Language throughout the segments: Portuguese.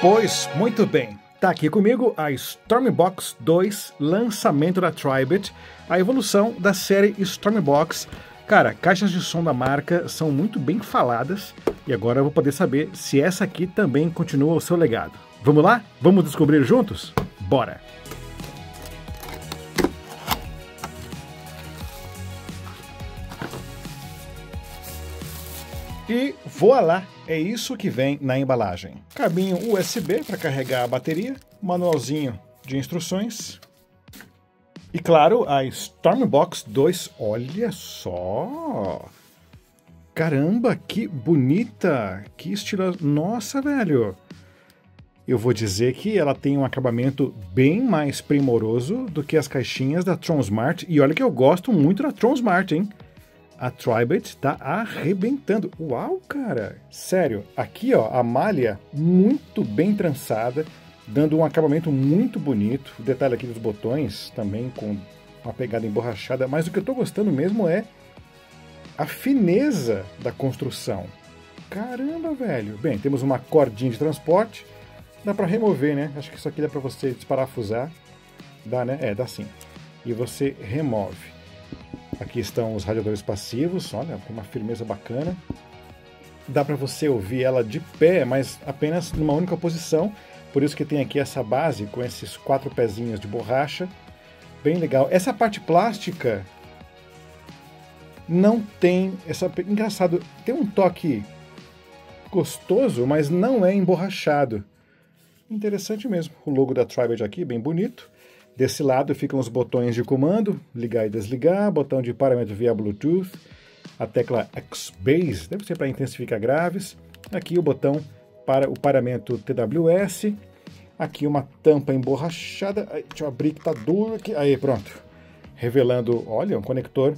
Pois, muito bem. Tá aqui comigo a Stormbox 2, lançamento da Tribit, a evolução da série Stormbox. Cara, caixas de som da marca são muito bem faladas e agora eu vou poder saber se essa aqui também continua o seu legado. Vamos lá? Vamos descobrir juntos? Bora! E voilá, é isso que vem na embalagem. Cabinho USB para carregar a bateria, manualzinho de instruções. E claro, a Stormbox 2, olha só! Caramba, que bonita! Que estilo... Nossa, velho! Eu vou dizer que ela tem um acabamento bem mais primoroso do que as caixinhas da Tronsmart. E olha que eu gosto muito da Tronsmart, hein? A Tribit tá arrebentando. Uau, cara! Sério, aqui ó, a malha muito bem trançada, dando um acabamento muito bonito. O detalhe aqui dos botões também com uma pegada emborrachada, mas o que eu tô gostando mesmo é a fineza da construção. Caramba, velho! Bem, temos uma cordinha de transporte, dá para remover, né? Acho que isso aqui dá para você desparafusar. Dá, né? É, dá sim. E você remove. Aqui estão os radiadores passivos, olha, tem uma firmeza bacana. Dá para você ouvir ela de pé, mas apenas numa única posição. Por isso que tem aqui essa base com esses quatro pezinhos de borracha. Bem legal. Essa parte plástica não tem essa engraçado, tem um toque gostoso, mas não é emborrachado. Interessante mesmo. O logo da Tribed aqui, bem bonito. Desse lado ficam os botões de comando, ligar e desligar, botão de parâmetro via Bluetooth, a tecla X-Base, deve ser para intensificar graves, aqui o botão para o paramento TWS, aqui uma tampa emborrachada, deixa eu abrir que tá duro aqui, aí pronto, revelando, olha, um conector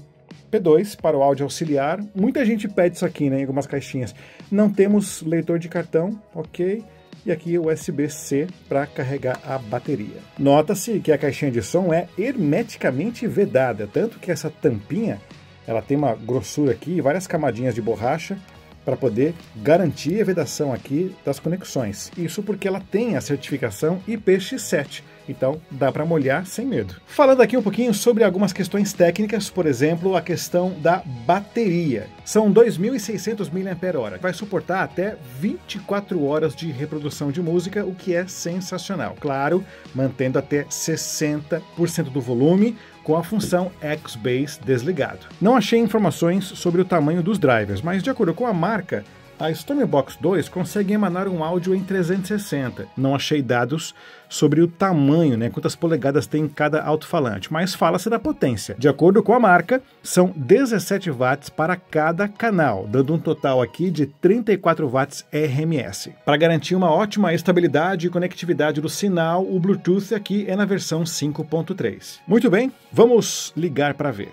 P2 para o áudio auxiliar, muita gente pede isso aqui, né, em algumas caixinhas, não temos leitor de cartão, ok, e aqui USB-C para carregar a bateria. Nota-se que a caixinha de som é hermeticamente vedada, tanto que essa tampinha ela tem uma grossura aqui e várias camadinhas de borracha para poder garantir a vedação aqui das conexões. Isso porque ela tem a certificação IPX7, então dá para molhar sem medo. Falando aqui um pouquinho sobre algumas questões técnicas, por exemplo, a questão da bateria. São 2.600 mAh, vai suportar até 24 horas de reprodução de música, o que é sensacional. Claro, mantendo até 60% do volume, com a função X-Base desligado. Não achei informações sobre o tamanho dos drivers, mas de acordo com a marca, a Stormbox 2 consegue emanar um áudio em 360. Não achei dados sobre o tamanho, né, quantas polegadas tem cada alto-falante, mas fala-se da potência. De acordo com a marca, são 17 watts para cada canal, dando um total aqui de 34 watts RMS. Para garantir uma ótima estabilidade e conectividade do sinal, o Bluetooth aqui é na versão 5.3. Muito bem, vamos ligar para ver.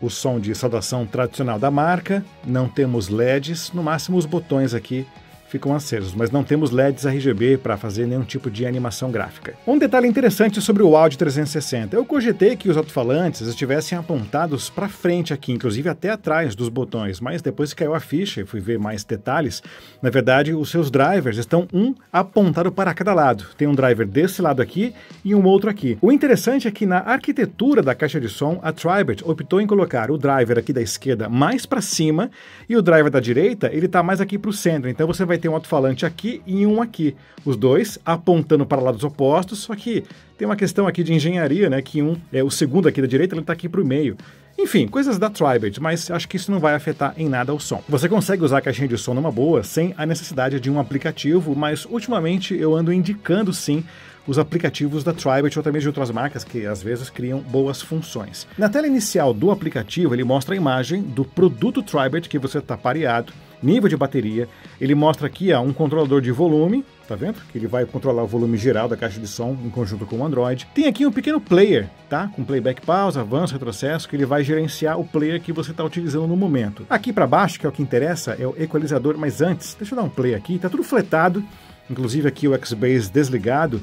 O som de saudação tradicional da marca, não temos LEDs, no máximo os botões aqui ficam acesos, mas não temos LEDs RGB para fazer nenhum tipo de animação gráfica. Um detalhe interessante sobre o áudio 360, eu cogitei que os alto-falantes estivessem apontados para frente aqui, inclusive até atrás dos botões, mas depois caiu a ficha e fui ver mais detalhes, na verdade os seus drivers estão um apontado para cada lado. Tem um driver desse lado aqui e um outro aqui. O interessante é que na arquitetura da caixa de som, a Tribert optou em colocar o driver aqui da esquerda mais para cima e o driver da direita ele está mais aqui para o centro, então você vai vai ter um alto-falante aqui e um aqui. Os dois apontando para lados opostos, só que tem uma questão aqui de engenharia, né? Que um, é o segundo aqui da direita, ele está aqui para o meio. Enfim, coisas da Tribert, mas acho que isso não vai afetar em nada o som. Você consegue usar a caixinha de som numa boa, sem a necessidade de um aplicativo, mas ultimamente eu ando indicando sim os aplicativos da Tribert ou também de outras marcas que às vezes criam boas funções. Na tela inicial do aplicativo, ele mostra a imagem do produto Tribert que você está pareado, nível de bateria. Ele mostra aqui ó, um controlador de volume, tá vendo? Que ele vai controlar o volume geral da caixa de som em conjunto com o Android. Tem aqui um pequeno player, tá? Com playback pausa, avanço, retrocesso, que ele vai gerenciar o player que você está utilizando no momento. Aqui para baixo, que é o que interessa, é o equalizador, mas antes, deixa eu dar um play aqui, tá tudo fletado, inclusive aqui o X-Base desligado.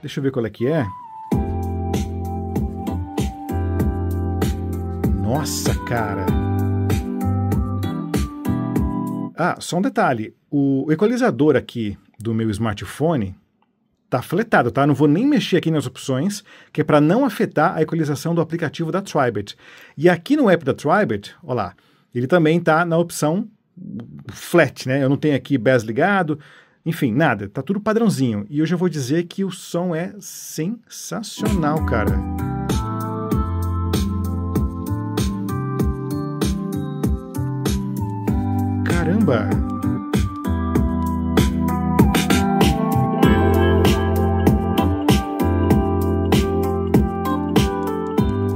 Deixa eu ver qual é que é. Nossa, cara. Ah, só um detalhe. O equalizador aqui do meu smartphone tá fletado, tá? Não vou nem mexer aqui nas opções, que é para não afetar a equalização do aplicativo da Tribet. E aqui no app da Tribet, olha lá, ele também tá na opção flat, né? Eu não tenho aqui BES ligado, enfim, nada, tá tudo padrãozinho. E eu já vou dizer que o som é sensacional, cara.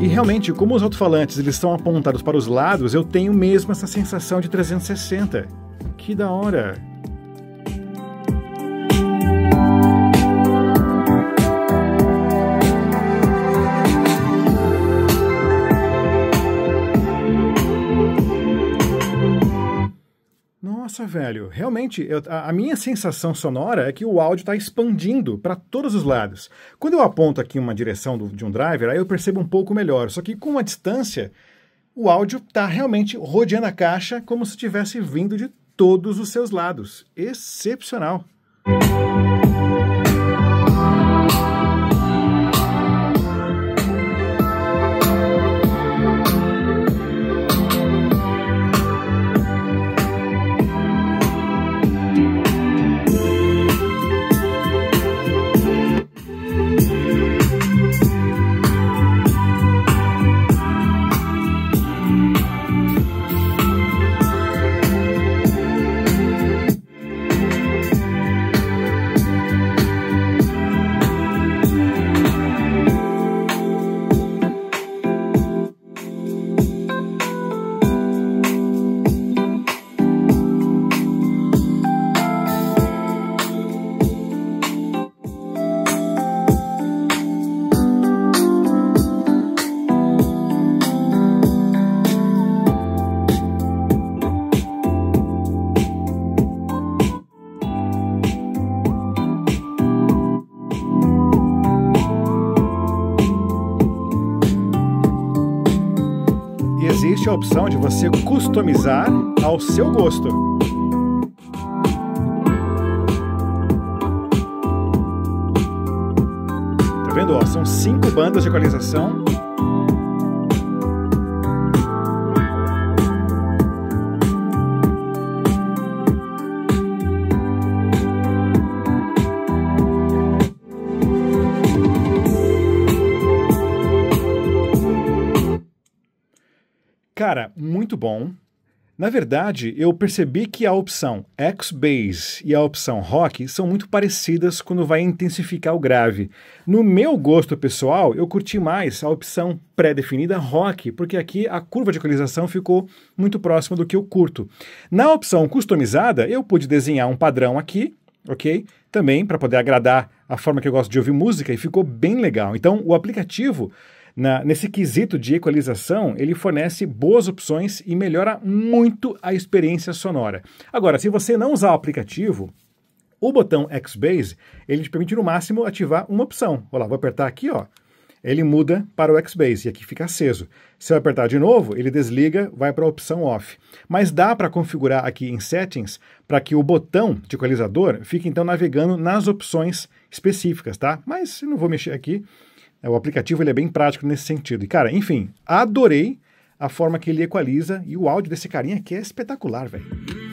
E realmente, como os alto-falantes eles estão apontados para os lados, eu tenho mesmo essa sensação de 360. Que da hora! Velho, realmente, eu, a, a, minha sensação sonora é que o áudio está expandindo para todos os lados. Quando eu aponto aqui uma direção do, de um driver, aí eu percebo um pouco melhor. Só que com a distância, o áudio está realmente rodeando a caixa como se estivesse vindo de todos os seus lados. Excepcional. Opção de você customizar ao seu gosto. Tá vendo? Ó, são cinco bandas de equalização Cara, muito bom. Na verdade, eu percebi que a opção X-Bass e a opção Rock são muito parecidas quando vai intensificar o grave. No meu gosto pessoal, eu curti mais a opção pré-definida Rock, porque aqui a curva de equalização ficou muito próxima do que eu curto. Na opção customizada, eu pude desenhar um padrão aqui, ok? Também para poder agradar a forma que eu gosto de ouvir música e ficou bem legal. Então, o aplicativo na, nesse quesito de equalização, ele fornece boas opções e melhora muito a experiência sonora. Agora, se você não usar o aplicativo, o botão X-Base, ele te permite no máximo ativar uma opção. Olha lá, vou apertar aqui, ó. Ele muda para o X-Base e aqui fica aceso. Se eu apertar de novo, ele desliga, vai para a opção off. Mas dá para configurar aqui em settings para que o botão de equalizador fique então navegando nas opções específicas, tá? Mas não vou mexer aqui, o aplicativo ele é bem prático nesse sentido. E, cara, enfim, adorei a forma que ele equaliza e o áudio desse carinha aqui é espetacular, velho.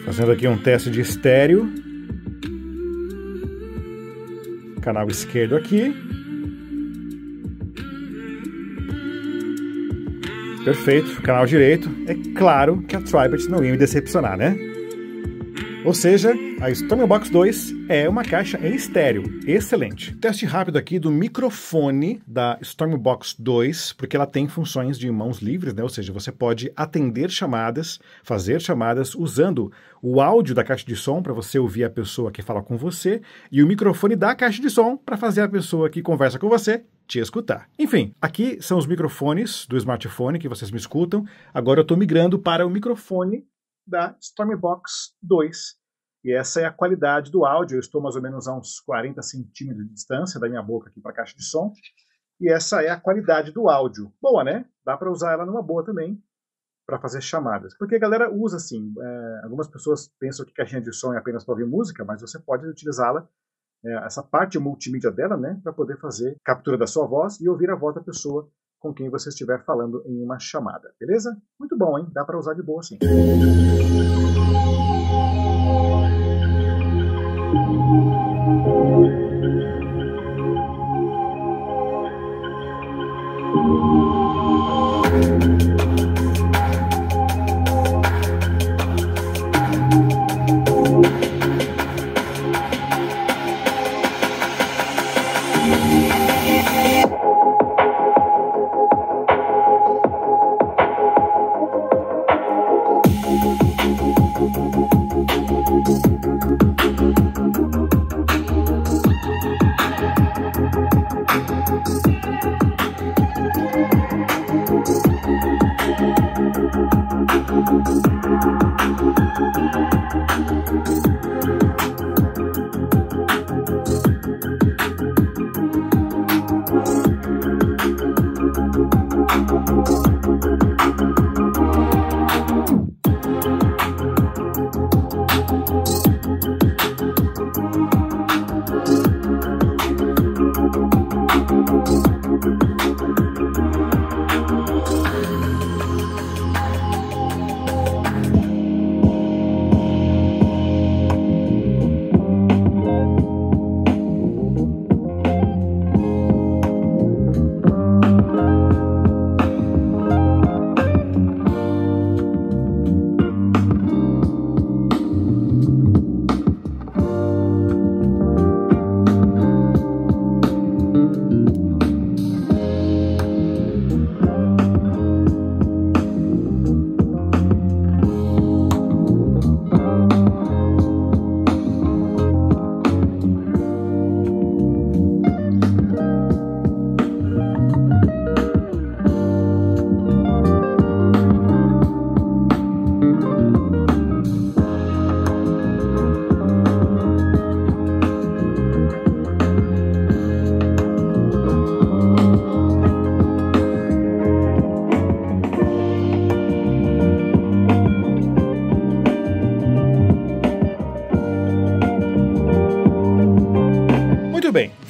Fazendo aqui um teste de estéreo. Canal esquerdo aqui. Perfeito. Canal direito. É claro que a Tribert não ia me decepcionar, né? Ou seja, a Stormbox 2 é uma caixa em estéreo, excelente. Teste rápido aqui do microfone da Stormbox 2, porque ela tem funções de mãos livres, né? Ou seja, você pode atender chamadas, fazer chamadas usando o áudio da caixa de som para você ouvir a pessoa que fala com você e o microfone da caixa de som para fazer a pessoa que conversa com você te escutar. Enfim, aqui são os microfones do smartphone que vocês me escutam. Agora eu estou migrando para o microfone da Stormbox 2. E essa é a qualidade do áudio. Eu estou mais ou menos a uns 40 centímetros de distância da minha boca aqui para a caixa de som. E essa é a qualidade do áudio. Boa, né? Dá para usar ela numa boa também. para fazer chamadas. Porque a galera usa assim, é, algumas pessoas pensam que caixinha de som é apenas para ouvir música, mas você pode utilizá-la, é, essa parte multimídia dela, né, para poder fazer captura da sua voz e ouvir a voz da pessoa com quem você estiver falando em uma chamada, beleza? Muito bom, hein? Dá para usar de boa sim.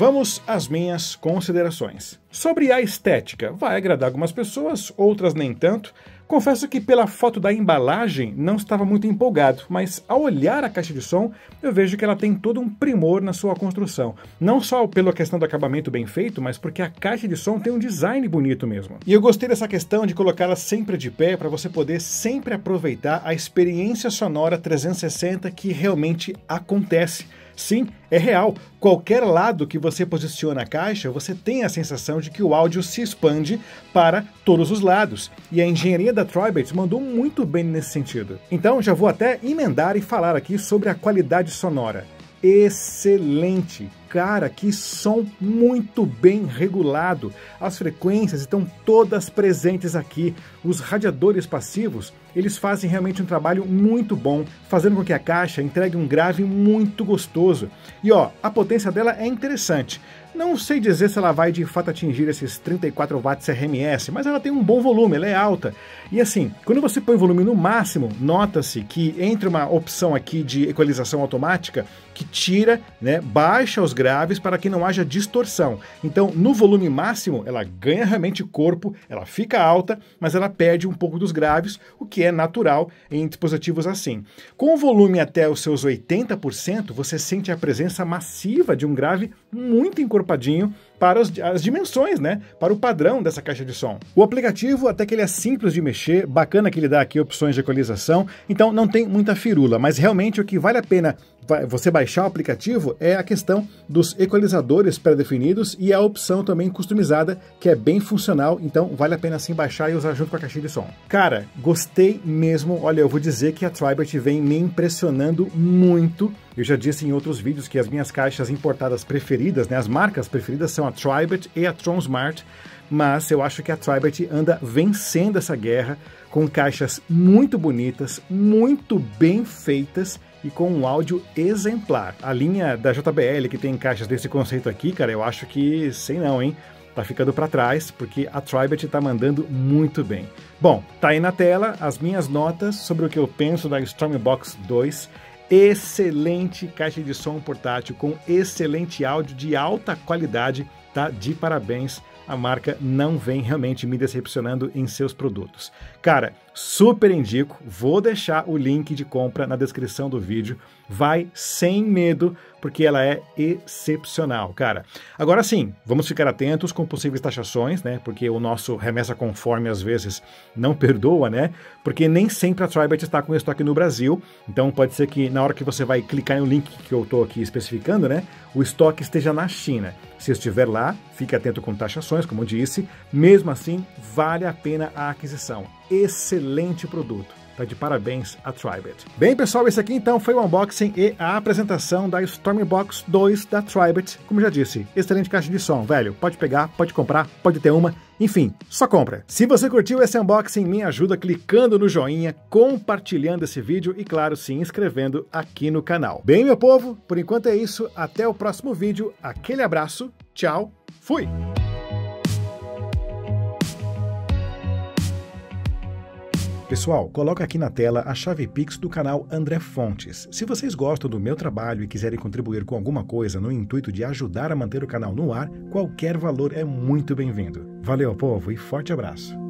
Vamos às minhas considerações. Sobre a estética, vai agradar algumas pessoas, outras nem tanto. Confesso que pela foto da embalagem não estava muito empolgado, mas ao olhar a caixa de som, eu vejo que ela tem todo um primor na sua construção. Não só pela questão do acabamento bem feito, mas porque a caixa de som tem um design bonito mesmo. E eu gostei dessa questão de colocá-la sempre de pé para você poder sempre aproveitar a experiência sonora 360 que realmente acontece. Sim, é real. Qualquer lado que você posiciona a caixa, você tem a sensação de que o áudio se expande para todos os lados. E a engenharia da Tribate mandou muito bem nesse sentido. Então já vou até emendar e falar aqui sobre a qualidade sonora. Excelente! Cara, que som muito bem regulado. As frequências estão todas presentes aqui. Os radiadores passivos eles fazem realmente um trabalho muito bom, fazendo com que a caixa entregue um grave muito gostoso. E ó, a potência dela é interessante. Não sei dizer se ela vai de fato atingir esses 34 watts RMS, mas ela tem um bom volume, ela é alta. E assim, quando você põe o volume no máximo, nota-se que entre uma opção aqui de equalização automática que tira, né, baixa os graves para que não haja distorção. Então, no volume máximo, ela ganha realmente corpo, ela fica alta, mas ela perde um pouco dos graves, o que é natural em dispositivos assim. Com o volume até os seus 80%, você sente a presença massiva de um grave muito encorpadinho para as, as, dimensões, né? Para o padrão dessa caixa de som. O aplicativo, até que ele é simples de mexer, bacana que ele dá aqui opções de equalização, então não tem muita firula, mas realmente o que vale a pena você baixar o aplicativo é a questão dos equalizadores pré-definidos e a opção também customizada, que é bem funcional, então vale a pena sim baixar e usar junto com a caixinha de som. Cara, gostei mesmo, olha, eu vou dizer que a Tribert vem me impressionando muito eu já disse em outros vídeos que as minhas caixas importadas preferidas, né, as marcas preferidas são a Tribert e a Tronsmart, mas eu acho que a Tribert anda vencendo essa guerra com caixas muito bonitas, muito bem feitas e com um áudio exemplar. A linha da JBL que tem caixas desse conceito aqui, cara, eu acho que sei não, hein? tá ficando para trás, porque a Tribet está mandando muito bem. Bom, tá aí na tela as minhas notas sobre o que eu penso da Stormbox 2. Excelente caixa de som portátil com excelente áudio de alta qualidade, tá? De parabéns a marca não vem realmente me decepcionando em seus produtos. Cara, super indico, vou deixar o link de compra na descrição do vídeo. Vai sem medo, porque ela é excepcional, cara. Agora sim, vamos ficar atentos com possíveis taxações, né? Porque o nosso remessa conforme às vezes não perdoa, né? Porque nem sempre a Tribet está com estoque no Brasil. Então pode ser que na hora que você vai clicar no link que eu estou aqui especificando, né? O estoque esteja na China. Se estiver lá, fique atento com taxações, como disse. Mesmo assim, vale a pena a aquisição. Excelente produto. Tá de parabéns a Tribet. Bem, pessoal, esse aqui então foi o unboxing e a apresentação da Stormbox 2 da Tribet. Como já disse, excelente caixa de som, velho. Pode pegar, pode comprar, pode ter uma. Enfim, só compra. Se você curtiu esse unboxing, me ajuda clicando no joinha, compartilhando esse vídeo e, claro, se inscrevendo aqui no canal. Bem, meu povo, por enquanto é isso. Até o próximo vídeo. Aquele abraço. Tchau. Fui! Pessoal, coloca aqui na tela a chave Pix do canal André Fontes. Se vocês gostam do meu trabalho e quiserem contribuir com alguma coisa no intuito de ajudar a manter o canal no ar, qualquer valor é muito bem-vindo. Valeu, povo, e forte abraço!